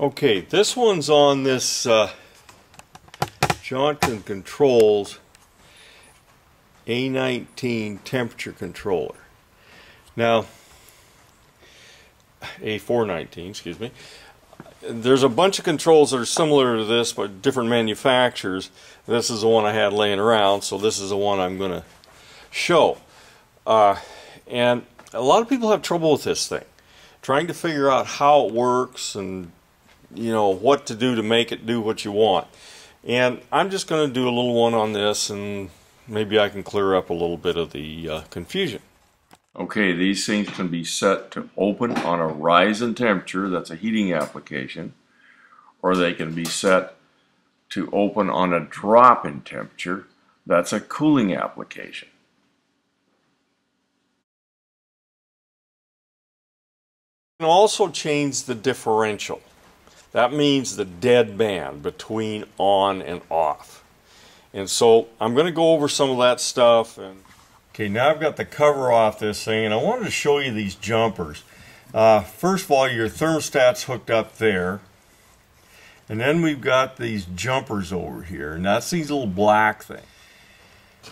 Okay, this one's on this uh, Johnson Controls A19 temperature controller. Now, A419, excuse me. There's a bunch of controls that are similar to this, but different manufacturers. This is the one I had laying around, so this is the one I'm going to show. Uh, and a lot of people have trouble with this thing, trying to figure out how it works and you know what to do to make it do what you want. And I'm just going to do a little one on this, and maybe I can clear up a little bit of the uh, confusion. Okay, these things can be set to open on a rise in temperature, that's a heating application, or they can be set to open on a drop in temperature, that's a cooling application. You can also change the differential. That means the dead band between on and off. And so I'm going to go over some of that stuff. And Okay, now I've got the cover off this thing, and I wanted to show you these jumpers. Uh, first of all, your thermostat's hooked up there. And then we've got these jumpers over here, and that's these little black things.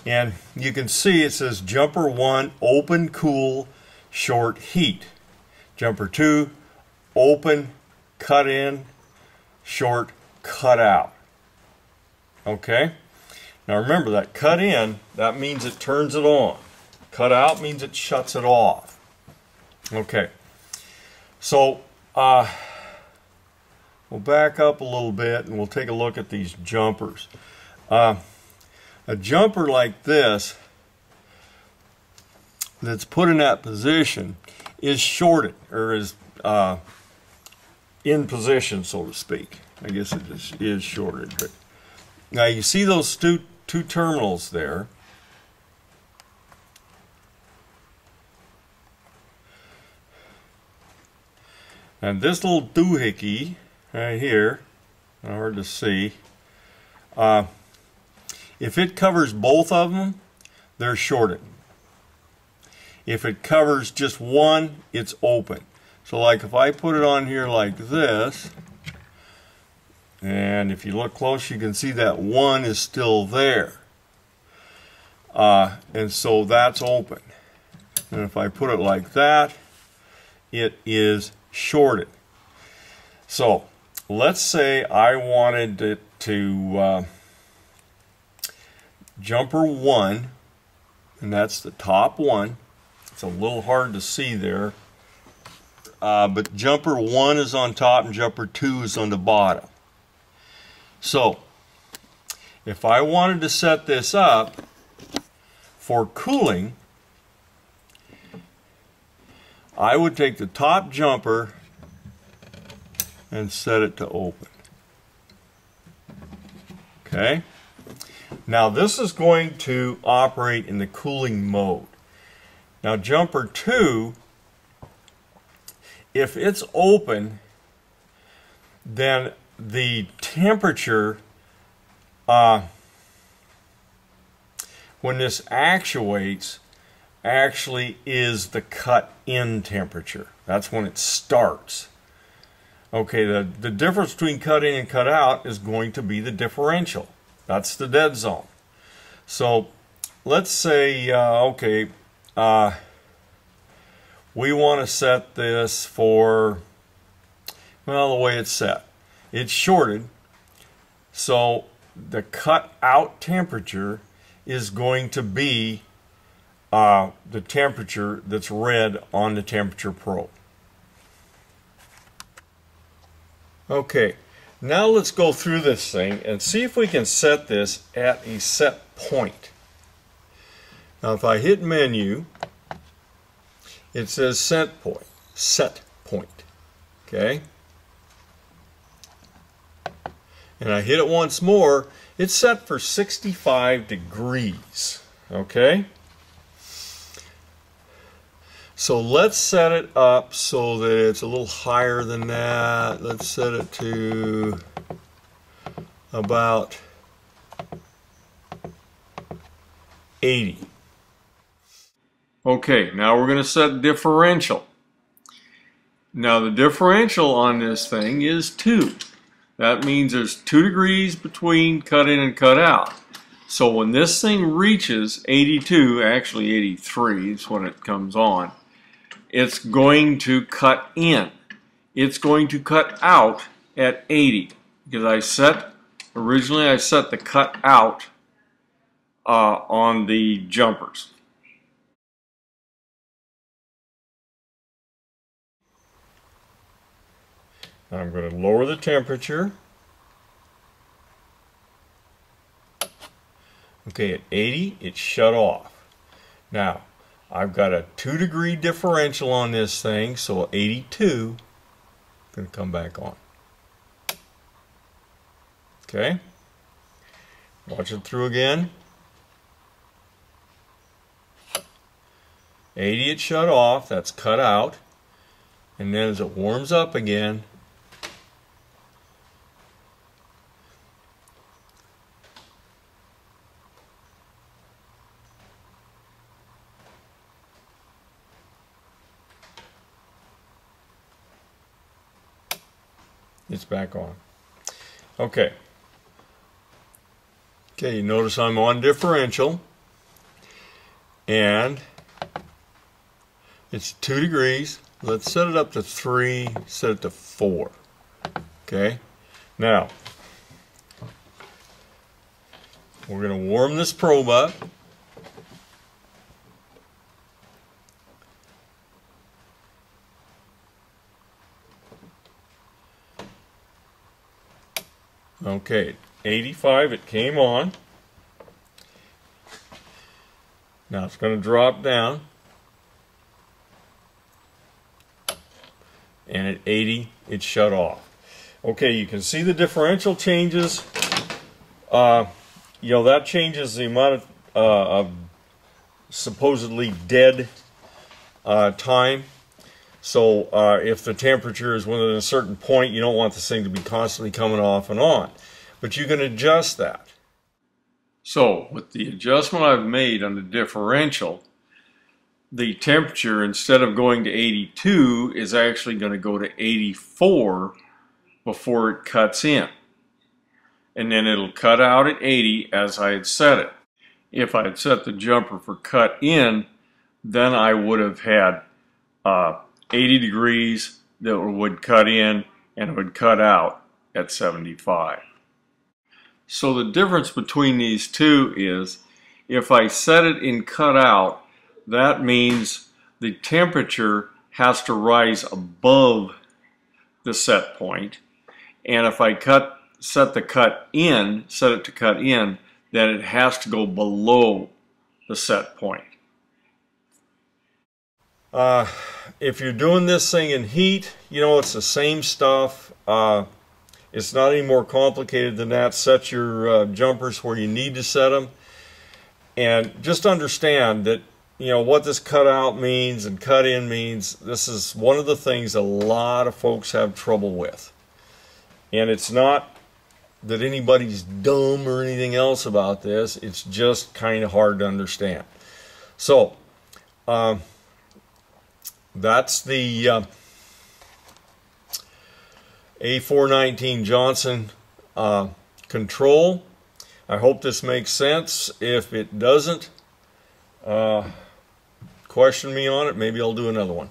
And you can see it says jumper 1, open, cool, short, heat. Jumper 2, open, cut in, short, cut out. Okay? Now remember that cut in, that means it turns it on. Cut out means it shuts it off. Okay. So, uh, we'll back up a little bit and we'll take a look at these jumpers. Uh, a jumper like this that's put in that position is shorted or is uh, in position, so to speak. I guess it is, is shorted. But now you see those two, two terminals there. And this little doohickey right here, hard to see, uh, if it covers both of them, they're shorted. If it covers just one, it's open. So like if I put it on here like this, and if you look close, you can see that one is still there. Uh, and so that's open. And if I put it like that, it is shorted. So let's say I wanted it to uh, jumper one, and that's the top one. It's a little hard to see there. Uh, but jumper one is on top and jumper two is on the bottom. So, if I wanted to set this up for cooling, I would take the top jumper and set it to open. Okay? Now this is going to operate in the cooling mode. Now jumper 2, if it's open, then the temperature uh, when this actuates actually is the cut in temperature. That's when it starts. Okay, the, the difference between cut in and cut out is going to be the differential. That's the dead zone. So let's say, uh, okay, uh, we want to set this for, well, the way it's set it's shorted. So the cut out temperature is going to be uh, the temperature that's read on the temperature probe. Okay, now let's go through this thing and see if we can set this at a set point. Now if I hit menu, it says set point, set point, okay? and I hit it once more, it's set for 65 degrees. Okay? So let's set it up so that it's a little higher than that. Let's set it to about 80. Okay, now we're going to set differential. Now the differential on this thing is 2. That means there's 2 degrees between cut in and cut out. So when this thing reaches 82, actually 83 is when it comes on, it's going to cut in. It's going to cut out at 80 because I set, originally I set the cut out uh, on the jumpers. I'm going to lower the temperature. Okay, at 80, it's shut off. Now, I've got a 2 degree differential on this thing, so 82 going to come back on. Okay, watch it through again. 80 it shut off, that's cut out. And then as it warms up again, it's back on. Okay. Okay, you notice I'm on differential. And it's two degrees. Let's set it up to three, set it to four. Okay, now we're going to warm this probe up. Okay, 85 it came on. Now it's going to drop down. and at 80 it shut off. Okay, you can see the differential changes. Uh, you know, that changes the amount of, uh, of supposedly dead uh, time. So uh, if the temperature is within a certain point, you don't want this thing to be constantly coming off and on. But you can adjust that. So with the adjustment I've made on the differential, the temperature, instead of going to 82, is actually going to go to 84 before it cuts in. And then it'll cut out at 80 as I had set it. If I had set the jumper for cut in, then I would have had uh, 80 degrees that would cut in and it would cut out at 75. So the difference between these two is if I set it in cut out, that means the temperature has to rise above the set point. And if I cut set the cut in, set it to cut in, then it has to go below the set point. Uh, if you're doing this thing in heat, you know, it's the same stuff. Uh, it's not any more complicated than that. Set your uh, jumpers where you need to set them. And just understand that you know what this cutout means and cut in means this is one of the things a lot of folks have trouble with and it's not that anybody's dumb or anything else about this it's just kind of hard to understand so um, that's the uh, A419 Johnson uh, control I hope this makes sense if it doesn't uh, question me on it, maybe I'll do another one.